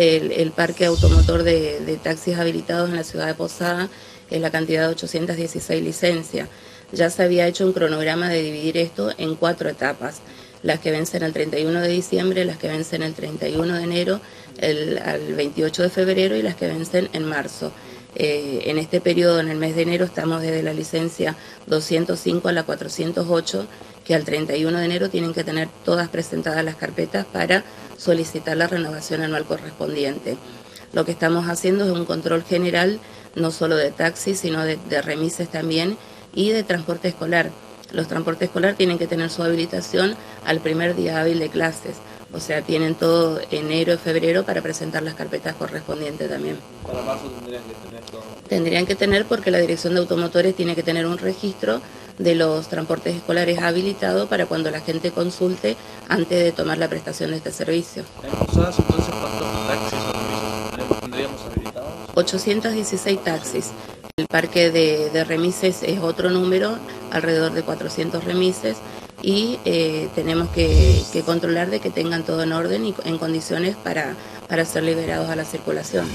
El, parque automotor de, taxis habilitados en la ciudad de Posada es la cantidad de 816 licencias. Ya se había hecho un cronograma de dividir esto en cuatro etapas las que vencen el 31 de diciembre, las que vencen el 31 de enero, el, al 28 de febrero y las que vencen en marzo. Eh, en este periodo, en el mes de enero, estamos desde la licencia 205 a la 408, que al 31 de enero tienen que tener todas presentadas las carpetas para solicitar la renovación anual correspondiente. Lo que estamos haciendo es un control general, no solo de taxis, sino de, de remises también y de transporte escolar. Los transportes escolar tienen que tener su habilitación al primer día hábil de clases. O sea, tienen todo enero y febrero para presentar las carpetas correspondientes también. Para marzo tendrían que tener todo. Tendrían que tener porque la Dirección de Automotores tiene que tener un registro de los transportes escolares habilitados para cuando la gente consulte antes de tomar la prestación de este servicio. En Posadas, entonces, ¿cuántos taxis tendríamos habilitados? 816 taxis. El parque de, remises es otro número, alrededor de 400 remises, y eh, tenemos que, controlar de que tengan todo en orden y en condiciones para ser liberados a la circulación.